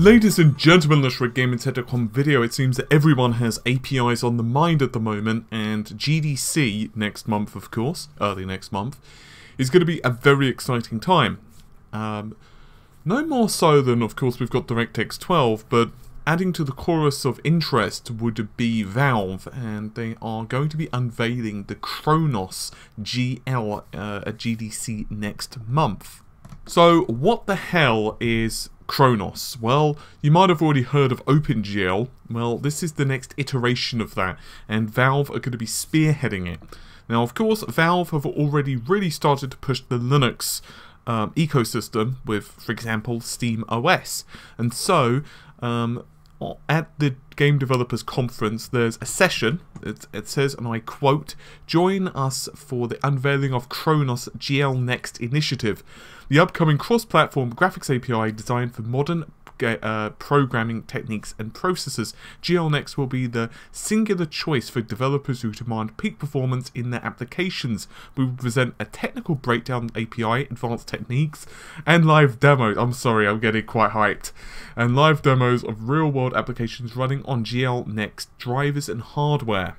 Ladies and gentlemen, let's Red Gaming Tech.com video. It seems that everyone has APIs on the mind at the moment, and GDC next month, of course, early next month, is going to be a very exciting time. Um, no more so than, of course, we've got DirectX 12, but adding to the chorus of interest would be Valve, and they are going to be unveiling the Khronos GL uh, at GDC next month. So, what the hell is Khronos? Well, you might have already heard of OpenGL. Well, this is the next iteration of that, and Valve are going to be spearheading it. Now, of course, Valve have already really started to push the Linux um, ecosystem with, for example, Steam OS. And so, um, at the Game Developers Conference, there's a session. It, it, says, and I quote, Join us for the unveiling of Khronos GL Next initiative, the upcoming cross platform graphics API designed for modern uh, programming techniques and processes. GLNext will be the singular choice for developers who demand peak performance in their applications. We will present a technical breakdown API, advanced techniques, and live demos. I'm sorry, I'm getting quite hyped. And live demos of real-world applications running on GLNext drivers and hardware.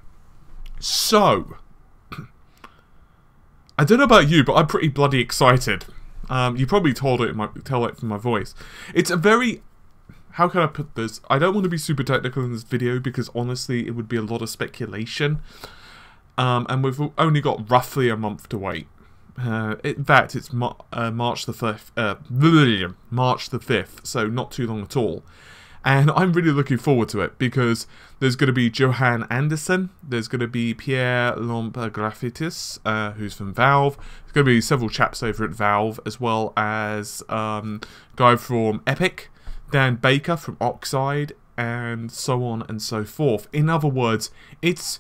So, I don't know about you, but I'm pretty bloody excited. Um, you probably told it, my, tell it from my voice. It's a very how can I put this? I don't want to be super technical in this video because honestly it would be a lot of speculation. Um, and we've only got roughly a month to wait. Uh, in fact, it's uh, March the 5th, uh, March the 5th, so not too long at all. And I'm really looking forward to it because there's going to be Johan Andersson, there's going to be Pierre-Loup Griffais, uh, who's from Valve, there's going to be several chaps over at Valve, as well as um, guy from Epic, Dan Baker from Oxide, and so on and so forth. In other words, it's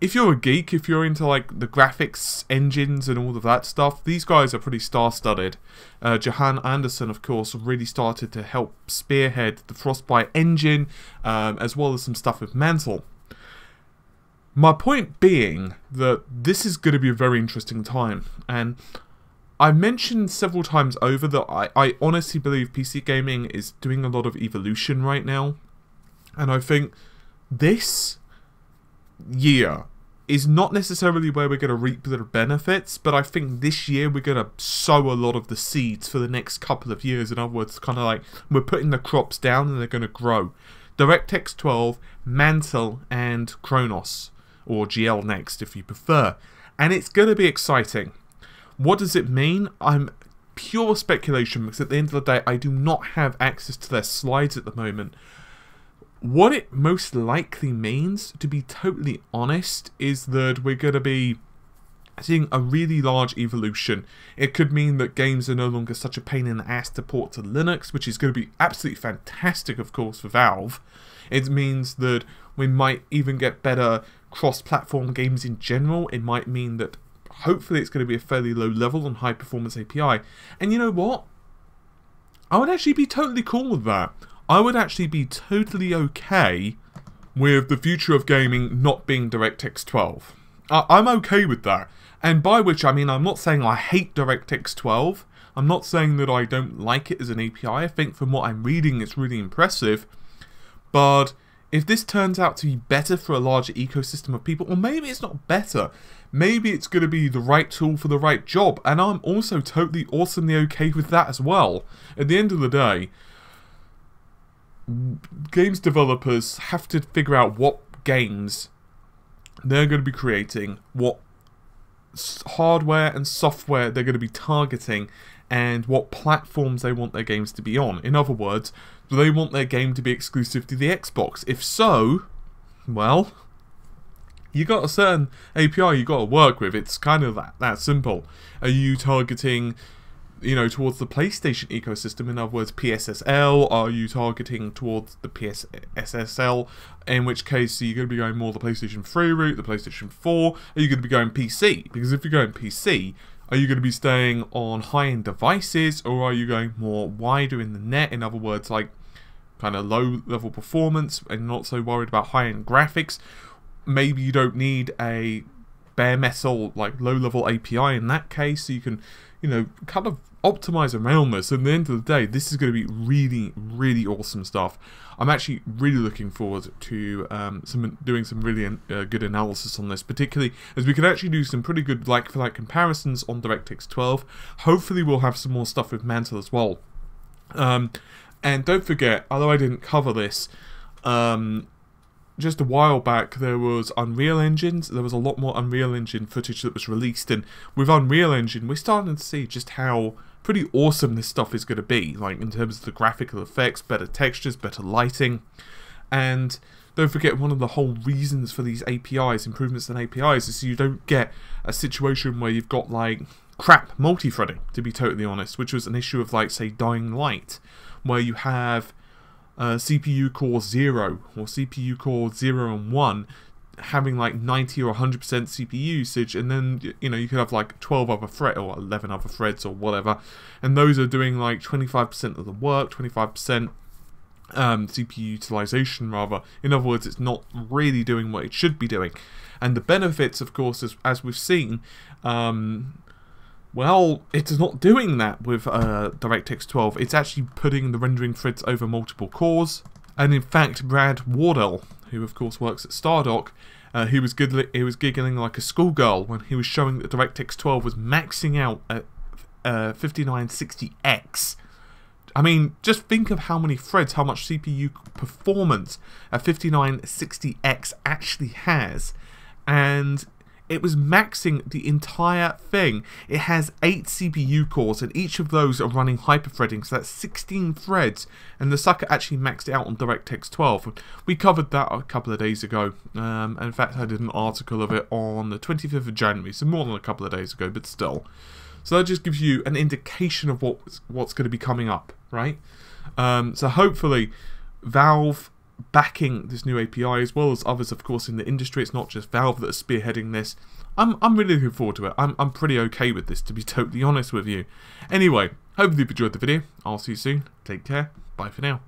if you're a geek, if you're into like the graphics engines and all of that stuff, these guys are pretty star-studded. Uh, Johan Andersson, of course, really started to help spearhead the Frostbite engine, um, as well as some stuff with Mantle. My point being that this is going to be a very interesting time, and I mentioned several times over that I, I honestly believe PC gaming is doing a lot of evolution right now. And I think this year is not necessarily where we're going to reap the benefits, but I think this year we're going to sow a lot of the seeds for the next couple of years. In other words, kind of like we're putting the crops down and they're going to grow. DirectX 12, Mantle, and Khronos, or GL Next if you prefer. And it's going to be exciting. What does it mean? I'm pure speculation because at the end of the day, I do not have access to their slides at the moment. What it most likely means, to be totally honest, is that we're going to be seeing a really large evolution. It could mean that games are no longer such a pain in the ass to port to Linux, which is going to be absolutely fantastic, of course, for Valve. It means that we might even get better cross-platform games in general. It might mean that hopefully it's going to be a fairly low level on high performance API. And you know what? I would actually be totally cool with that. I would actually be totally okay with the future of gaming not being DirectX 12. I'm okay with that. And by which I mean I'm not saying I hate DirectX 12. I'm not saying that I don't like it as an API. I think from what I'm reading it's really impressive. But if this turns out to be better for a larger ecosystem of people, or maybe it's not better, maybe it's going to be the right tool for the right job, and I'm also totally awesomely okay with that as well. At the end of the day, games developers have to figure out what games they're going to be creating, what hardware and software they're going to be targeting, and what platforms they want their games to be on. In other words, do they want their game to be exclusive to the Xbox? If so, well, you got a certain API you got to work with. It's kind of that, that simple. Are you targeting, you know, towards the PlayStation ecosystem? In other words, PSSL. Are you targeting towards the PSSL? In which case, are you going to be going more the PlayStation 3 route, the PlayStation 4? Are you going to be going PC? Because if you're going PC, are you going to be staying on high-end devices, or are you going more wider in the net? In other words, like kind of low-level performance and not so worried about high-end graphics? maybe you don't need a bare metal like low level API in that case so you can you know kind of optimize around this. At the end of the day, this is going to be really, really awesome stuff. I'm actually really looking forward to um, some doing some really uh, good analysis on this, particularly as we can actually do some pretty good like-for-like comparisons on DirectX 12. Hopefully, we'll have some more stuff with Mantle as well. Um, and don't forget, although I didn't cover this, um, just a while back there was Unreal Engines. There was a lot more Unreal Engine footage that was released, and with Unreal Engine, we're starting to see just how pretty awesome this stuff is going to be. Like in terms of the graphical effects, better textures, better lighting, and don't forget one of the whole reasons for these APIs, improvements in APIs, is so you don't get a situation where you've got like crap multi-threading. To be totally honest, which was an issue of like say Dying Light, where you have uh, CPU core 0 or CPU core 0 and 1 having like 90 or 100% CPU usage and then you know you could have like 12 other thread or 11 other threads or whatever and those are doing like 25% of the work 25% um, CPU utilization rather. In other words it's not really doing what it should be doing. And the benefits of course as, as we've seen um, well, it's not doing that with uh, DirectX 12. It's actually putting the rendering threads over multiple cores. And in fact, Brad Wardell, who of course works at Stardock, uh, he was he was giggling like a schoolgirl when he was showing that DirectX 12 was maxing out at uh, 5960X. I mean, just think of how many threads, how much CPU performance a 5960X actually has. And it was maxing the entire thing. It has 8 CPU cores and each of those are running hyperthreading, so that's 16 threads. And the sucker actually maxed out on DirectX 12. We covered that a couple of days ago. Um, in fact, I did an article of it on the 25th of January, so more than a couple of days ago, but still. So that just gives you an indication of what what's going to be coming up, right? Um, so hopefully, Valve backing this new API as well as others, of course, in the industry. It's not just Valve that are spearheading this. I'm, I'm really looking forward to it. I'm, I'm pretty okay with this, to be totally honest with you. Anyway, hopefully you've enjoyed the video. I'll see you soon. Take care. Bye for now.